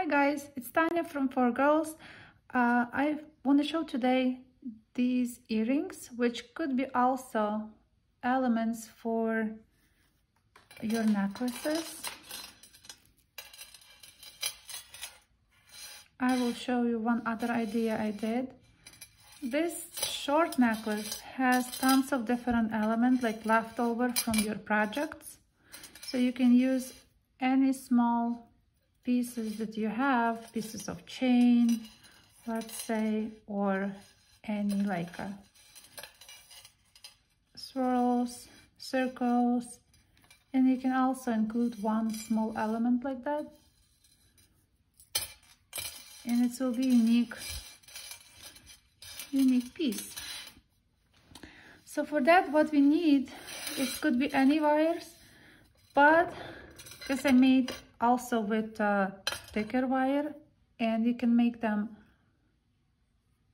Hi guys, it's Tanya from Four Girls. Uh, I want to show today these earrings, which could be also elements for your necklaces. I will show you one other idea I did. This short necklace has tons of different elements like leftover from your projects. So you can use any small pieces that you have, pieces of chain, let's say, or any like uh, swirls, circles, and you can also include one small element like that. And it will be unique, unique piece. So for that, what we need, it could be any wires, but because I made also with uh, thicker wire and you can make them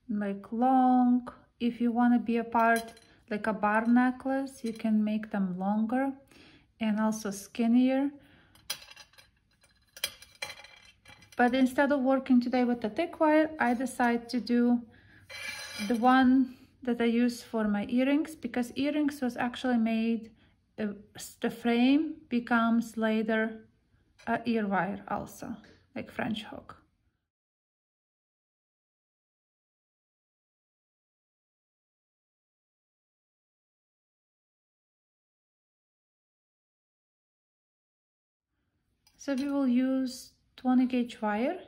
like long. If you want to be a part like a bar necklace you can make them longer and also skinnier. But instead of working today with the thick wire I decided to do the one that I use for my earrings because earrings was actually made the frame becomes later a ear wire also, like French hook. So we will use 20 gauge wire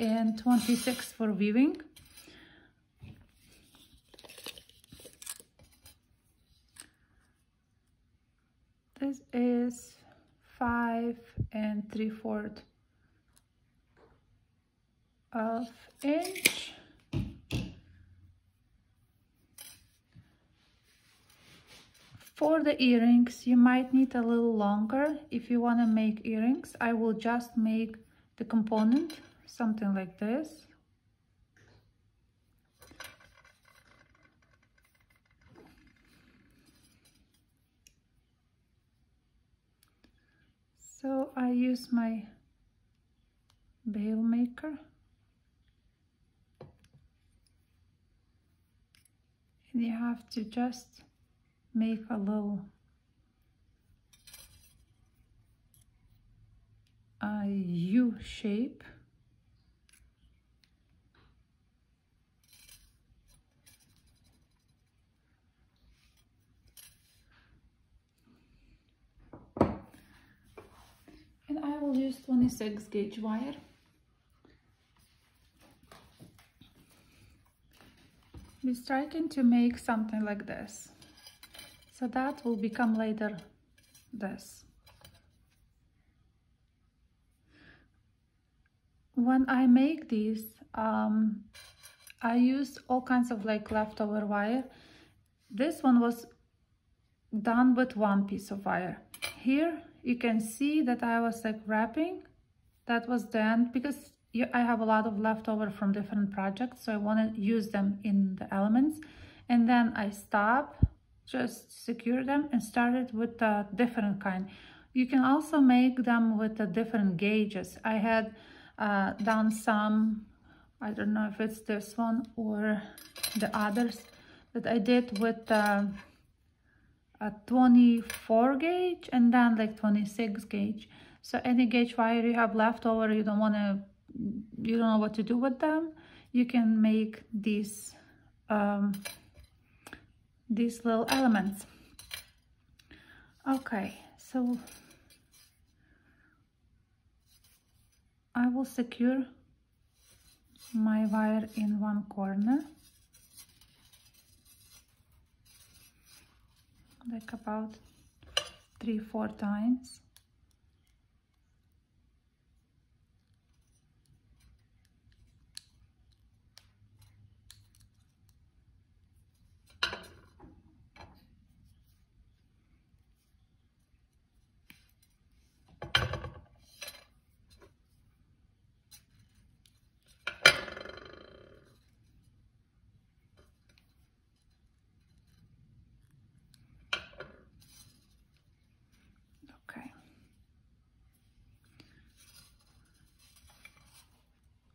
and 26 for weaving. This is five and three fourth of inch. For the earrings you might need a little longer. If you want to make earrings I will just make the component something like this So I use my bail maker. And you have to just make a little a U shape will use 26 gauge wire. We're striking to make something like this. So that will become later this. When I make these, um, I use all kinds of like leftover wire. This one was done with one piece of wire. Here you can see that I was like wrapping. That was the end because I have a lot of leftover from different projects. So I want to use them in the elements. And then I stop, just secure them and started with a different kind. You can also make them with the different gauges. I had uh, done some, I don't know if it's this one or the others that I did with uh, a 24 gauge and then like 26 gauge. So any gauge wire you have left over you don't want to you don't know what to do with them you can make these um, these little elements. Okay so I will secure my wire in one corner like about three four times Okay.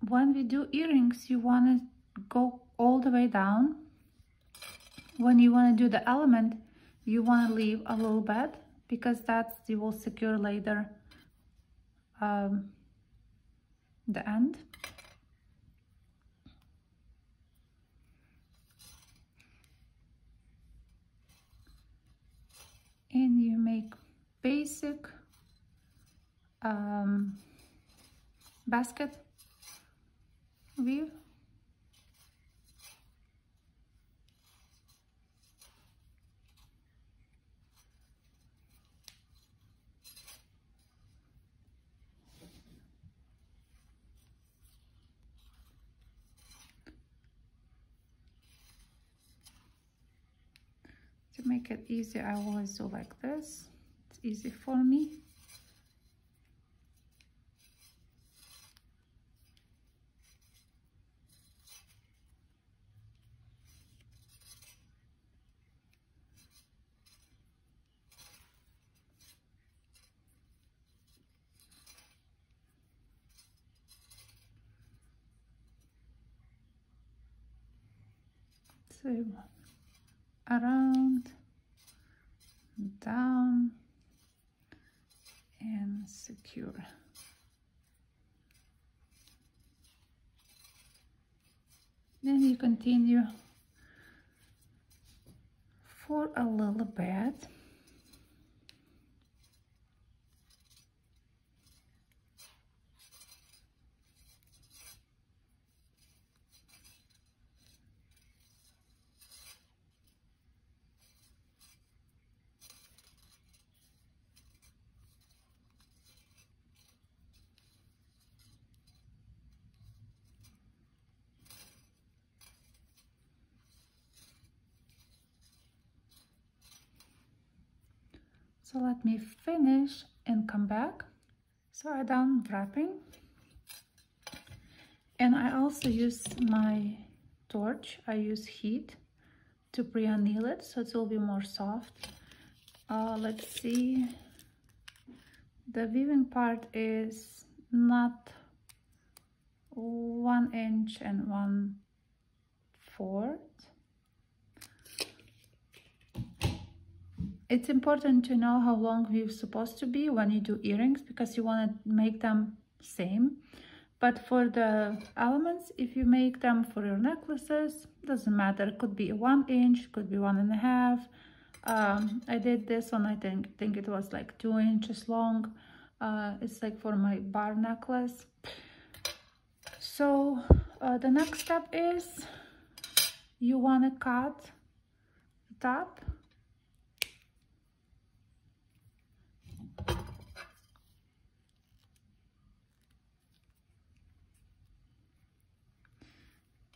When we do earrings you want to go all the way down. When you want to do the element you want to leave a little bit because that's you will secure later um, the end. And you make basic um, basket weave to make it easy I always do like this. It's easy for me so around down and secure. Then you continue for a little bit So let me finish and come back. So I done wrapping. And I also use my torch. I use heat to pre-anneal it so it will be more soft. Uh, let's see. The weaving part is not one inch and one fourth it's important to know how long you're supposed to be when you do earrings because you want to make them same. But for the elements if you make them for your necklaces doesn't matter. It could be one inch could be one and a half. Um, i did this one i think think it was like two inches long. Uh, it's like for my bar necklace. So uh, the next step is you want to cut the top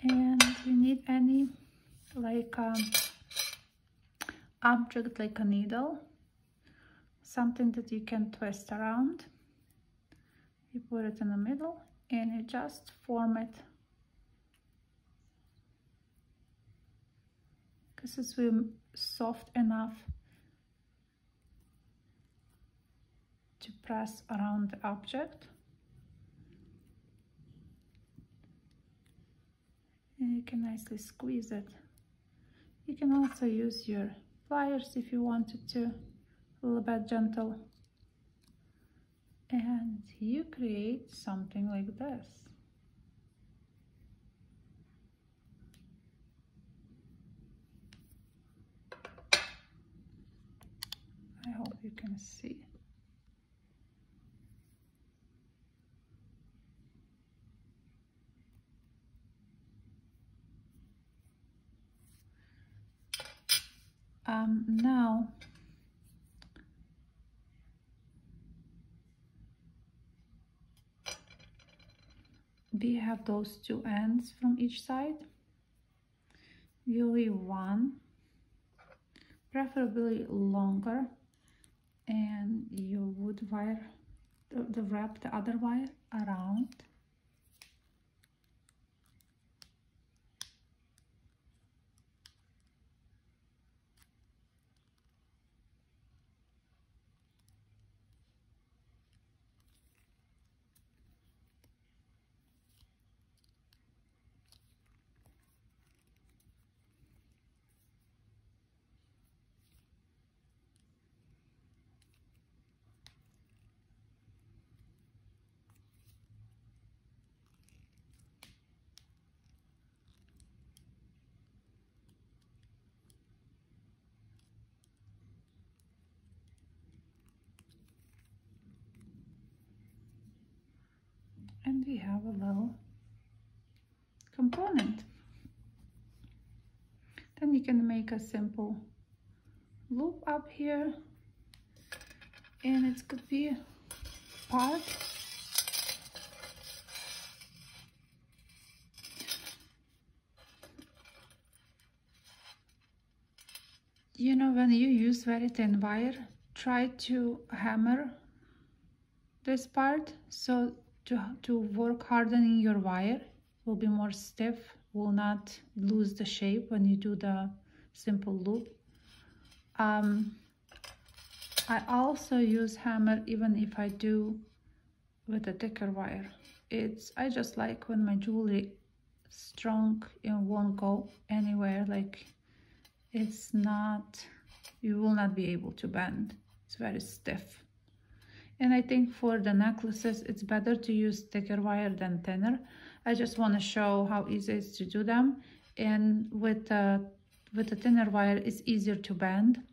and you need any like um, object like a needle something that you can twist around. You put it in the middle and you just form it. Because it's soft enough to press around the object. And you can nicely squeeze it you can also use your pliers if you wanted to a little bit gentle. And you create something like this. I hope you can see um, now we have those two ends from each side. You leave one preferably longer and you would wire the, the wrap the other wire around and we have a little component. Then you can make a simple loop up here. And it could be part you know when you use very thin wire try to hammer this part so to, to work hardening your wire will be more stiff will not lose the shape when you do the simple loop. Um, I also use hammer even if I do with a thicker wire. It's I just like when my jewelry strong and won't go anywhere like it's not you will not be able to bend. It's very stiff and I think for the necklaces it's better to use thicker wire than thinner. I just want to show how easy it is to do them. And with the with the thinner wire it's easier to bend.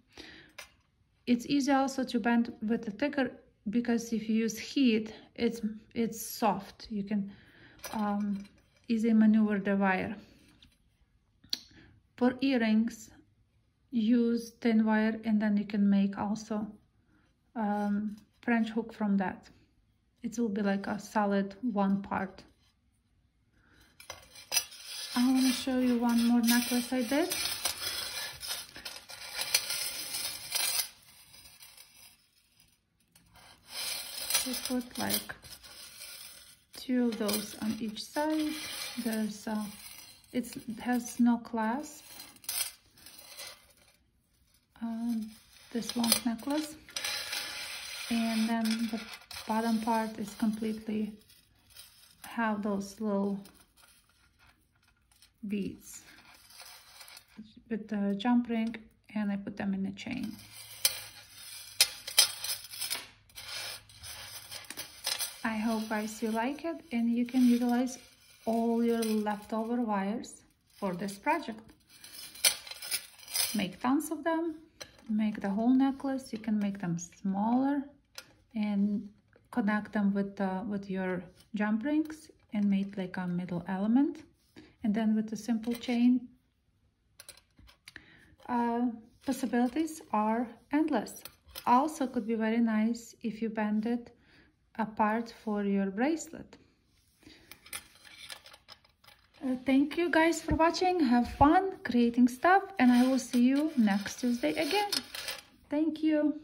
It's easy also to bend with the thicker because if you use heat it's it's soft. You can um, easily maneuver the wire. For earrings use thin wire and then you can make also um, French hook from that. It will be like a solid one part. I want to show you one more necklace I did. We put like two of those on each side. There's a, it has no clasp um, this long necklace and then the bottom part is completely have those little beads with the jump ring and I put them in a chain. I hope guys you like it and you can utilize all your leftover wires for this project. Make tons of them make the whole necklace you can make them smaller and connect them with uh, with your jump rings and make like a middle element and then with the simple chain uh, possibilities are endless also could be very nice if you bend it apart for your bracelet uh, thank you guys for watching. Have fun creating stuff and I will see you next Tuesday again. Thank you.